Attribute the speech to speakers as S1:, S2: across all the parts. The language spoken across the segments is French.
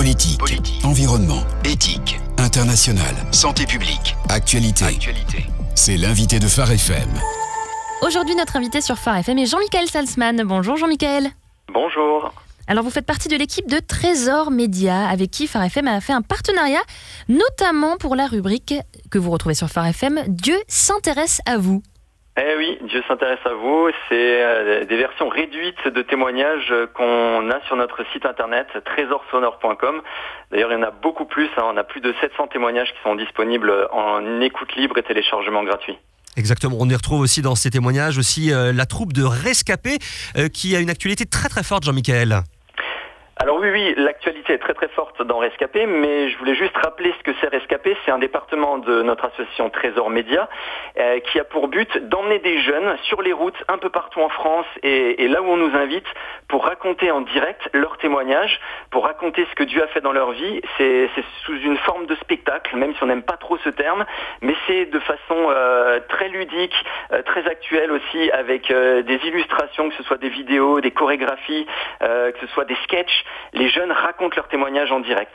S1: Politique, environnement, éthique, international, santé publique, actualité. C'est l'invité de Phare FM.
S2: Aujourd'hui, notre invité sur Phare FM est Jean-Michel Salzman. Bonjour Jean-Michel.
S3: Bonjour.
S2: Alors, vous faites partie de l'équipe de Trésor Média avec qui Phare FM a fait un partenariat, notamment pour la rubrique que vous retrouvez sur Phare FM Dieu s'intéresse à vous.
S3: Eh oui, Dieu s'intéresse à vous. C'est euh, des versions réduites de témoignages qu'on a sur notre site internet trésorsonore.com. D'ailleurs, il y en a beaucoup plus. hein. On a plus de 700 témoignages qui sont disponibles en écoute libre et téléchargement gratuit.
S4: Exactement. On y retrouve aussi dans ces témoignages aussi euh, la troupe de rescapés euh, qui a une actualité très très forte, Jean-Michel.
S3: Alors oui, oui, l'actualité est très très forte dans Rescapé, mais je voulais juste rappeler ce que c'est Rescapé. C'est un département de notre association Trésor Média euh, qui a pour but d'emmener des jeunes sur les routes un peu partout en France et, là où on nous invite pour raconter en direct leurs témoignages, pour raconter ce que Dieu a fait dans leur vie. C'est sous une forme de spectacle, même si on n'aime pas trop ce terme, mais c'est de façon euh, très ludique, euh, très actuelle aussi, avec des illustrations, que ce soit des vidéos, des chorégraphies, que ce soit des sketchs les jeunes racontent leurs témoignages en direct.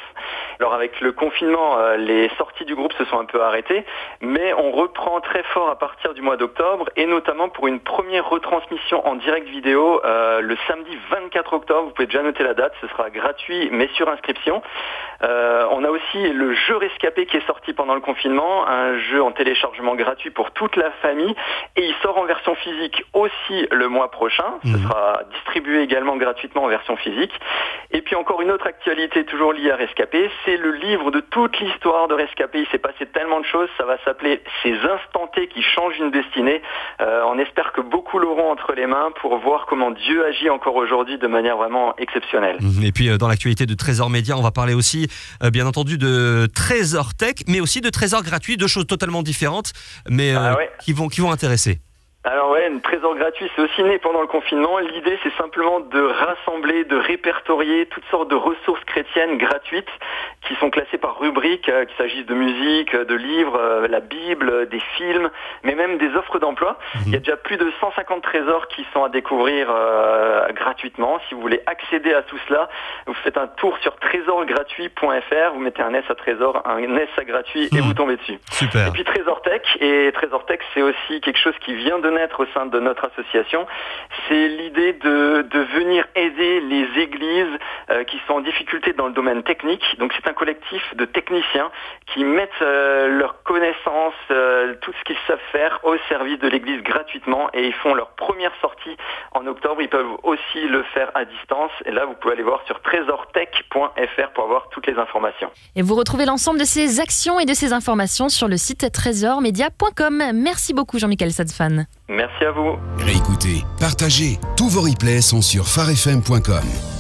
S3: Alors avec le confinement, euh, les sorties du groupe se sont un peu arrêtées, mais on reprend très fort à partir du mois d'octobre et notamment pour une première retransmission en direct vidéo euh, le samedi 24 octobre. Vous pouvez déjà noter la date, ce sera gratuit mais sur inscription. Euh, on a aussi le jeu Rescapé qui est sorti pendant le confinement, un jeu en téléchargement gratuit pour toute la famille et il sort en version physique aussi le mois prochain. Ce
S4: Mhm.
S3: sera distribué également gratuitement en version physique. Et puis encore une autre actualité toujours liée à Rescapé, c'est le livre de toute l'histoire de Rescapé. Il s'est passé tellement de choses, ça va s'appeler Ces instants T qui changent une destinée. Euh, on espère que beaucoup l'auront entre les mains pour voir comment Dieu agit encore aujourd'hui de manière vraiment exceptionnelle.
S4: Et puis euh, dans l'actualité de Trésor Média, on va parler aussi euh, bien entendu de Trésor Tech, mais aussi de Trésor gratuit, deux choses totalement différentes, mais euh,
S3: Ah ouais.
S4: qui vont qui vont intéresser.
S3: Alors ouais, une trésor gratuit, c'est aussi né pendant le confinement. L'idée, c'est simplement de rassembler, de répertorier toutes sortes de ressources chrétiennes gratuites qui sont classées par rubrique, euh, qu'il s'agisse de musique, euh, de livres, euh, la Bible, des films, mais même des offres d'emploi. Il y a déjà plus de 150 trésors qui sont à découvrir euh, gratuitement. Si vous voulez accéder à tout cela, vous faites un tour sur trésorgratuit.fr, vous mettez un S à trésor, un S à gratuit et
S4: Mhm.
S3: vous tombez dessus.
S4: Super.
S3: Et puis Trésor Tech, et Trésor Tech c'est aussi quelque chose qui vient de naître au sein de notre association, c'est l'idée de, venir aider les églises euh, qui sont en difficulté dans le domaine technique. Donc c'est un collectif de techniciens qui mettent euh, leurs connaissances, euh, tout ce qu'ils savent faire au service de l'église gratuitement et ils font leur première sortie en octobre. Ils peuvent aussi le faire à distance et là vous pouvez aller voir sur trésortech.fr pour avoir toutes les informations.
S2: Et vous retrouvez l'ensemble de ces actions et de ces informations sur le site trésormedia.com. Merci beaucoup Jean-Michel Sadsfan.
S3: Merci à vous.
S1: Réécoutez, partagez. Tous vos replays sont sur farfm.com.